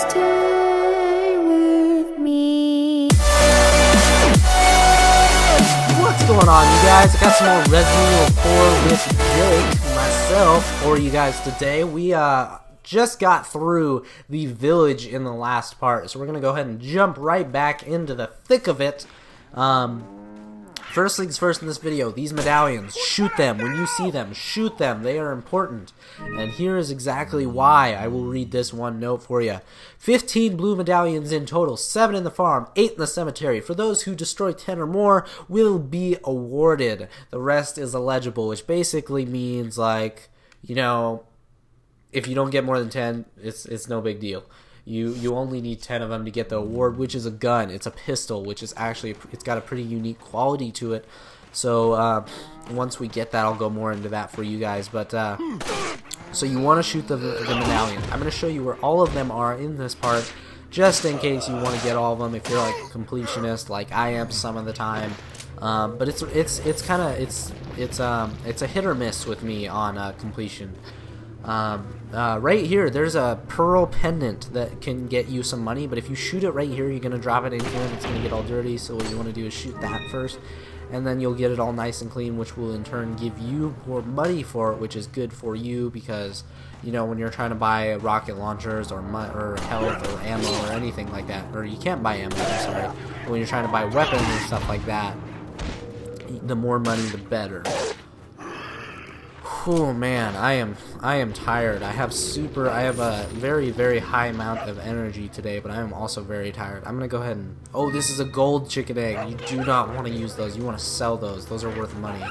What's going on, you guys? I got some more Resident Evil 4 with Jake, myself, for you guys today. We uh just got through the village in the last part, so we're gonna go ahead and jump right back into the thick of it. Um, First things first in this video, these medallions, shoot them. When you see them, shoot them. They are important. And here is exactly why. I will read this one note for you. 15 blue medallions in total, 7 in the farm, 8 in the cemetery. For those who destroy 10 or more, will be awarded. The rest is illegible, which basically means like, you know, if you don't get more than 10, it's it's no big deal. You you only need 10 of them to get the award, which is a gun. It's a pistol, which is actually it's got a pretty unique quality to it. So uh, once we get that, I'll go more into that for you guys. But uh, so you want to shoot the the medallion. I'm going to show you where all of them are in this part, just in case you want to get all of them. If you're like completionist, like I am some of the time. Um, but it's it's it's kind of it's it's um it's a hit or miss with me on uh, completion. Um, uh, right here, there's a pearl pendant that can get you some money, but if you shoot it right here, you're going to drop it in here and it's going to get all dirty, so what you want to do is shoot that first, and then you'll get it all nice and clean, which will in turn give you more money for it, which is good for you, because, you know, when you're trying to buy rocket launchers or, or health or ammo or anything like that, or you can't buy ammo, I'm sorry, when you're trying to buy weapons and stuff like that, the more money the better. Oh man, I am I am tired. I have super I have a very very high amount of energy today, but I am also very tired. I'm gonna go ahead and oh this is a gold chicken egg. You do not want to use those. You want to sell those. Those are worth money.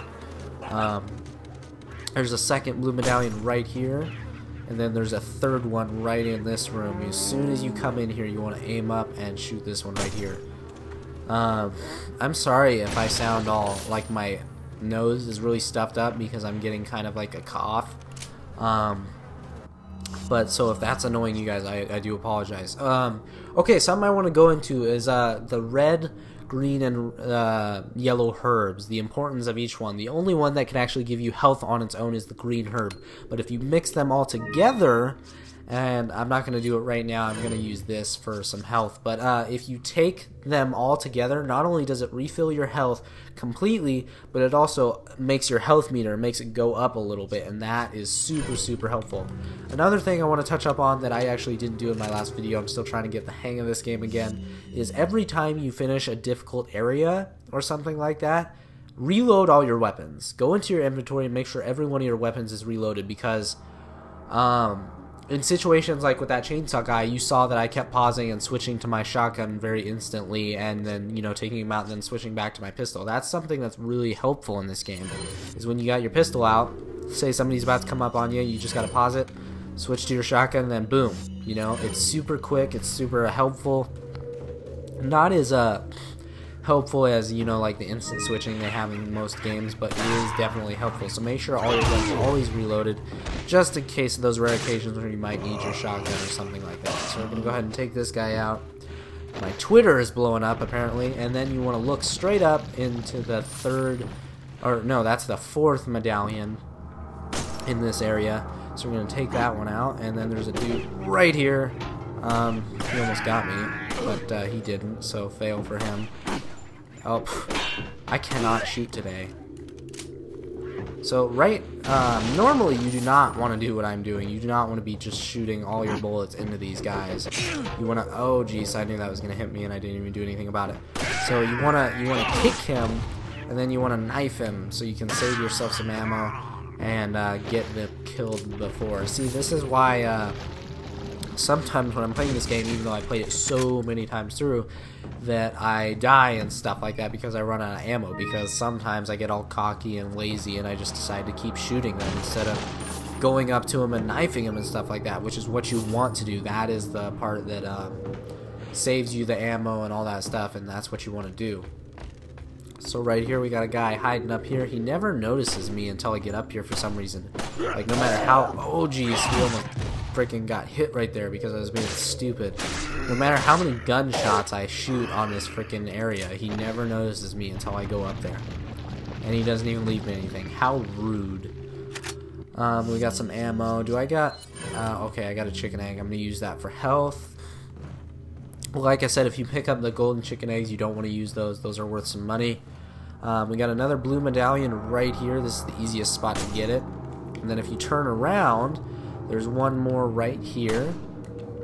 Um, there's a second blue medallion right here, and then there's a third one right in this room. As soon as you come in here, you want to aim up and shoot this one right here. Um, I'm sorry if I sound all like my nose is really stuffed up because I'm getting kind of like a cough. Um, but so if that's annoying you guys, I, I do apologize. Um, okay, something I want to go into is uh, the red, green, and uh, yellow herbs, the importance of each one. The only one that can actually give you health on its own is the green herb. But if you mix them all together, and I'm not going to do it right now. I'm going to use this for some health. But uh, if you take them all together, not only does it refill your health completely, but it also makes your health meter, makes it go up a little bit, and that is super, super helpful. Another thing I want to touch up on that I actually didn't do in my last video, I'm still trying to get the hang of this game again, is every time you finish a difficult area or something like that, reload all your weapons. Go into your inventory and make sure every one of your weapons is reloaded because... Um, in situations like with that chainsaw guy, you saw that I kept pausing and switching to my shotgun very instantly, and then you know taking him out and then switching back to my pistol. That's something that's really helpful in this game. Is when you got your pistol out, say somebody's about to come up on you, you just gotta pause it, switch to your shotgun, and then boom. You know, it's super quick. It's super helpful. Not as uh helpful as you know like the instant switching they have in most games but it is definitely helpful. So make sure all your guns are always reloaded just in case of those rare occasions where you might need your shotgun or something like that. So we're gonna go ahead and take this guy out. My Twitter is blowing up apparently and then you want to look straight up into the third or no that's the fourth medallion in this area. So we're gonna take that one out and then there's a dude right here. Um, he almost got me but uh, he didn't so fail for him Oh, I cannot shoot today. So, right, um, normally you do not want to do what I'm doing. You do not want to be just shooting all your bullets into these guys. You want to, oh jeez, I knew that was going to hit me and I didn't even do anything about it. So you want to, you want to kick him and then you want to knife him so you can save yourself some ammo and uh, get the killed before. See, this is why uh, sometimes when I'm playing this game, even though I played it so many times through, that I die and stuff like that because I run out of ammo. Because sometimes I get all cocky and lazy and I just decide to keep shooting them instead of going up to them and knifing them and stuff like that, which is what you want to do. That is the part that um, saves you the ammo and all that stuff, and that's what you want to do. So right here we got a guy hiding up here. He never notices me until I get up here for some reason. Like no matter how, oh geez, he almost freaking got hit right there because I was being stupid. No matter how many gunshots I shoot on this freaking area, he never notices me until I go up there. And he doesn't even leave me anything. How rude. Um, we got some ammo. Do I got... Uh, okay, I got a chicken egg. I'm going to use that for health. like I said, if you pick up the golden chicken eggs, you don't want to use those. Those are worth some money. Um, we got another blue medallion right here. This is the easiest spot to get it. And then if you turn around, there's one more right here.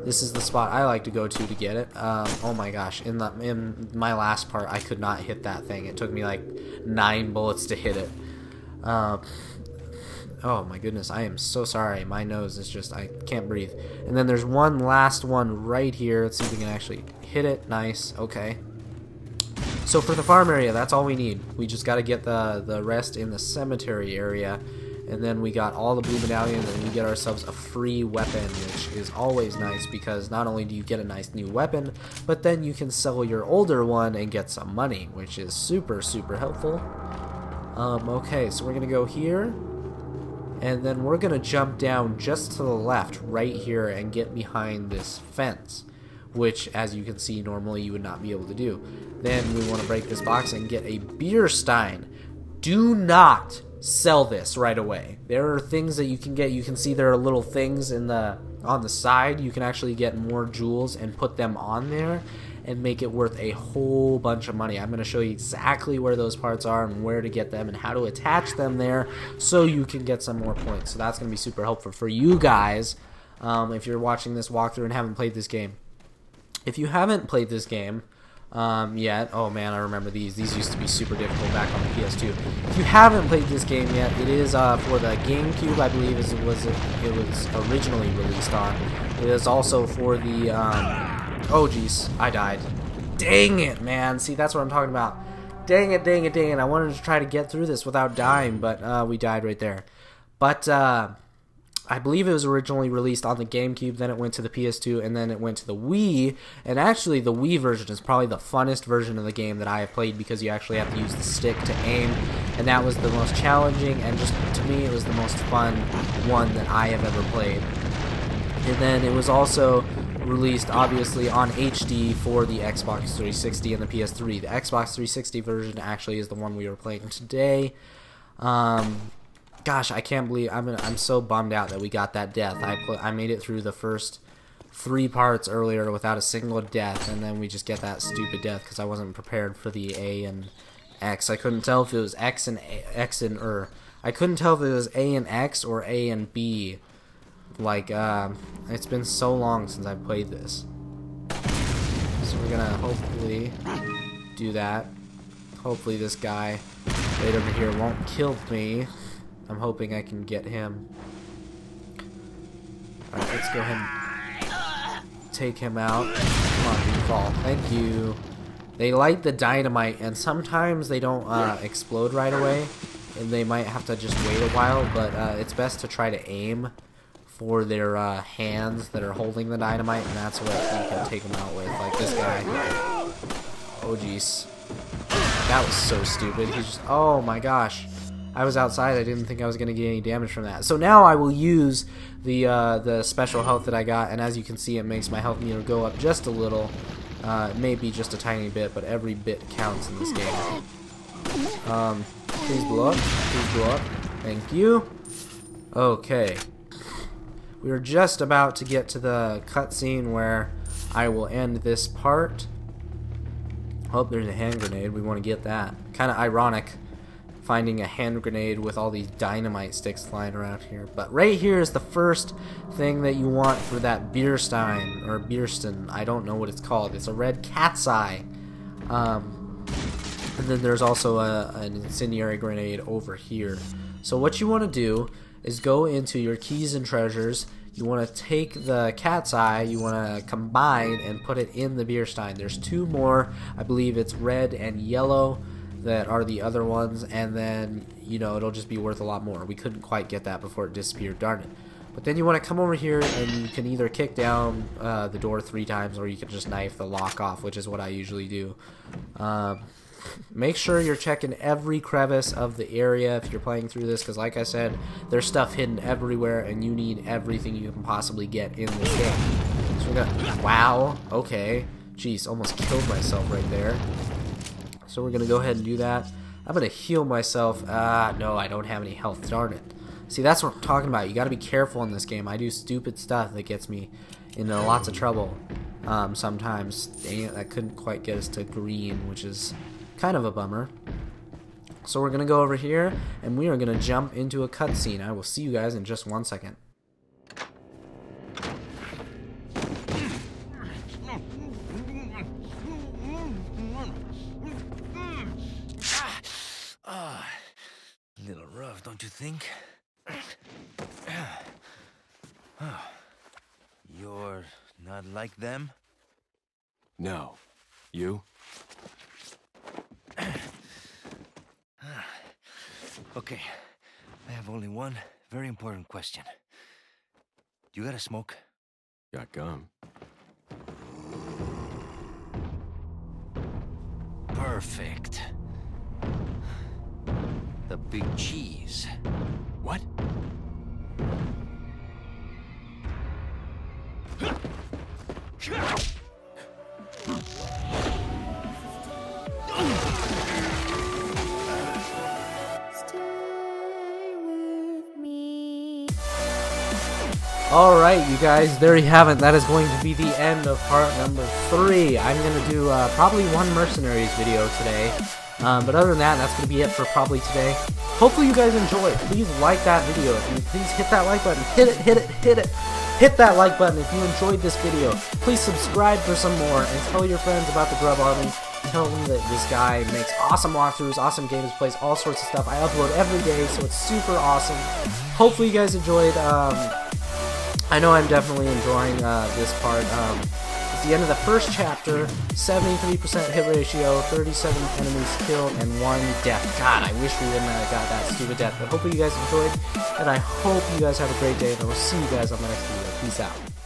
This is the spot I like to go to to get it. Um, oh my gosh, in the in my last part, I could not hit that thing. It took me like nine bullets to hit it. Uh, oh my goodness, I am so sorry. My nose is just, I can't breathe. And then there's one last one right here. Let's see if we can actually hit it. Nice, okay. So for the farm area, that's all we need. We just got to get the, the rest in the cemetery area and then we got all the blue medallions and we get ourselves a free weapon which is always nice because not only do you get a nice new weapon but then you can sell your older one and get some money which is super super helpful. Um, okay so we're gonna go here. And then we're gonna jump down just to the left right here and get behind this fence which as you can see normally you would not be able to do. Then we want to break this box and get a beer stein. Do not sell this right away. There are things that you can get. You can see there are little things in the on the side. You can actually get more jewels and put them on there and make it worth a whole bunch of money. I'm going to show you exactly where those parts are and where to get them and how to attach them there so you can get some more points. So that's going to be super helpful for you guys um, if you're watching this walkthrough and haven't played this game. If you haven't played this game, um, yet. Oh man, I remember these. These used to be super difficult back on the PS2. If you haven't played this game yet, it is uh, for the GameCube, I believe, is it was it, it was originally released on. It is also for the. Um, oh jeez, I died. Dang it, man. See, that's what I'm talking about. Dang it, dang it, dang it. I wanted to try to get through this without dying, but uh, we died right there. But uh, I believe it was originally released on the GameCube, then it went to the PS2, and then it went to the Wii. And actually, the Wii version is probably the funnest version of the game that I have played because you actually have to use the stick to aim, and that was the most challenging, and just to me, it was the most fun one that I have ever played. And then it was also released obviously on HD for the Xbox 360 and the PS3. The Xbox 360 version actually is the one we were playing today. Um, gosh, I can't believe I'm I'm so bummed out that we got that death. I I made it through the first three parts earlier without a single death, and then we just get that stupid death because I wasn't prepared for the A and X. I couldn't tell if it was X and a, X and er. I couldn't tell if it was A and X or A and B. Like, uh, it's been so long since I played this. So we're gonna hopefully do that. Hopefully this guy right over here won't kill me. I'm hoping I can get him. Alright, let's go ahead and take him out. Come on, you fall. Thank you. They light the dynamite, and sometimes they don't uh, explode right away. And they might have to just wait a while, but uh, it's best to try to aim for their uh, hands that are holding the dynamite, and that's what you can take them out with, like this guy. Oh, jeez. That was so stupid. He's just, oh my gosh. I was outside. I didn't think I was going to get any damage from that. So now I will use the uh, the special health that I got, and as you can see, it makes my health meter go up just a little. Uh, maybe just a tiny bit, but every bit counts in this game. Um, please blow up. Please blow up. Thank you. Okay. We are just about to get to the cutscene where I will end this part. Oh, there's a hand grenade. We want to get that. Kind of ironic finding a hand grenade with all these dynamite sticks flying around here. But right here is the first thing that you want for that Beerstein, or Beerston, I don't know what it's called. It's a red cat's eye. Um, and then there's also a, an incendiary grenade over here. So what you want to do is go into your keys and treasures. You want to take the cat's eye, you want to combine and put it in the Beerstein. There's two more. I believe it's red and yellow that are the other ones, and then, you know, it'll just be worth a lot more. We couldn't quite get that before it disappeared, darn it. But then you want to come over here, and you can either kick down uh, the door three times, or you can just knife the lock off, which is what I usually do. Um, make sure you're checking every crevice of the area if you're playing through this, because like I said, there's stuff hidden everywhere, and you need everything you can possibly get in this game. So we're gonna... Wow, okay. Jeez, almost killed myself right there. So we're going to go ahead and do that. I'm going to heal myself. Ah, no, I don't have any health. Darn it. See, that's what I'm talking about. You got to be careful in this game. I do stupid stuff that gets me into lots of trouble. um, sometimes. Dang it, that couldn't quite get us to green, which is kind of a bummer. So we're going to go over here, and we are going to jump into a cutscene. I will see you guys in just one second. Think? You're not like them? No. You? Okay, I have only one very important question. You got a smoke? Got gum. Perfect. The big cheese. What? Alright, you guys, there you have it. That is going to be the end of part number three. I'm going to do uh, probably one Mercenaries video today. Um, but other than that, that's going to be it for probably today. Hopefully you guys enjoyed. Please like that video. If you please hit that like button. Hit it, hit it, hit it. Hit that like button if you enjoyed this video. Please subscribe for some more and tell your friends about the Grub Army. Tell them that this guy makes awesome walkthroughs, awesome games, plays all sorts of stuff. I upload every day, so it's super awesome. Hopefully you guys enjoyed. Um, I know I'm definitely enjoying uh, this part. Um, the end of the first chapter. 73% hit ratio, 37 enemies killed, and one death. God, I wish we wouldn't have got that stupid death. But hopefully you guys enjoyed, and I hope you guys have a great day, and I will see you guys on the next video. Peace out.